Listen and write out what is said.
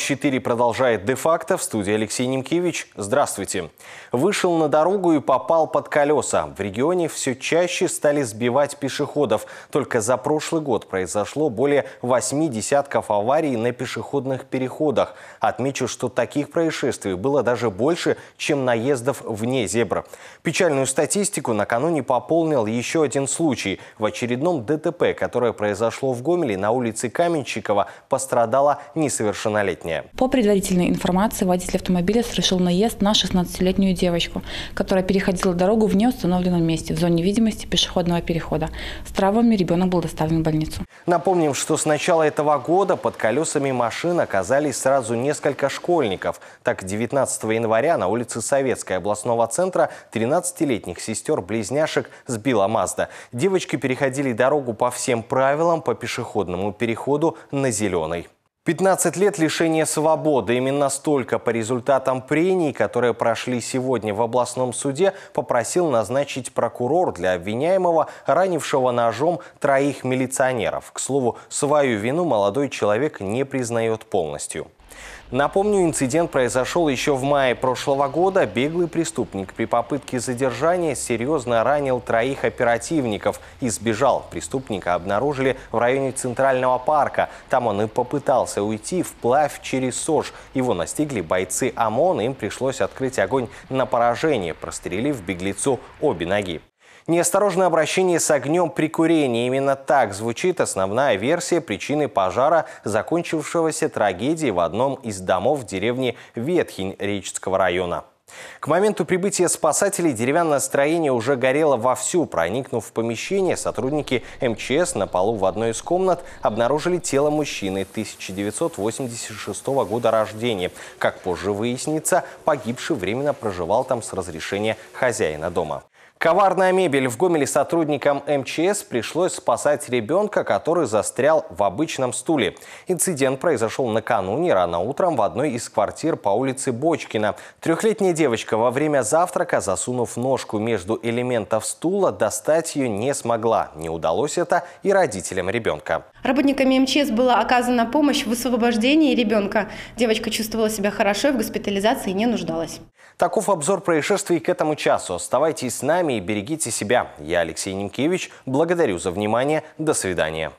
Беларусь-4 продолжает де-факто. В студии Алексей Немкевич. Здравствуйте. Вышел на дорогу и попал под колеса. В регионе все чаще стали сбивать пешеходов. Только за прошлый год произошло более восьми десятков аварий на пешеходных переходах. Отмечу, что таких происшествий было даже больше, чем наездов вне зебр. Печальную статистику накануне пополнил еще один случай. В очередном ДТП, которое произошло в Гомеле на улице Каменщикова, пострадала несовершеннолетняя. По предварительной информации, водитель автомобиля совершил наезд на 16-летнюю девочку, которая переходила дорогу в неустановленном месте в зоне видимости пешеходного перехода. С травмами ребенок был доставлен в больницу. Напомним, что с начала этого года под колесами машин оказались сразу несколько школьников. Так, 19 января на улице Советской областного центра 13-летних сестер-близняшек сбила Мазда. Девочки переходили дорогу по всем правилам по пешеходному переходу на зеленый. 15 лет лишения свободы. Именно столько по результатам прений, которые прошли сегодня в областном суде, попросил назначить прокурор для обвиняемого, ранившего ножом троих милиционеров. К слову, свою вину молодой человек не признает полностью. Напомню, инцидент произошел еще в мае прошлого года. Беглый преступник при попытке задержания серьезно ранил троих оперативников и сбежал. Преступника обнаружили в районе Центрального парка. Там он и попытался уйти вплавь через Сож. Его настигли бойцы ОМОН, им пришлось открыть огонь на поражение, прострелив беглецу обе ноги. Неосторожное обращение с огнем при курении. Именно так звучит основная версия причины пожара, закончившегося трагедией в одном из домов в деревне Ветхинь Реческого района. К моменту прибытия спасателей деревянное строение уже горело вовсю. Проникнув в помещение, сотрудники МЧС на полу в одной из комнат обнаружили тело мужчины 1986 года рождения. Как позже выяснится, погибший временно проживал там с разрешения хозяина дома. Коварная мебель. В Гомеле сотрудникам МЧС пришлось спасать ребенка, который застрял в обычном стуле. Инцидент произошел накануне рано утром в одной из квартир по улице Бочкина. Трехлетняя девочка во время завтрака, засунув ножку между элементов стула, достать ее не смогла. Не удалось это и родителям ребенка. Работниками МЧС была оказана помощь в высвобождении ребенка. Девочка чувствовала себя хорошо и в госпитализации не нуждалась. Таков обзор происшествий к этому часу. Оставайтесь с нами и берегите себя. Я Алексей Немкевич. Благодарю за внимание. До свидания.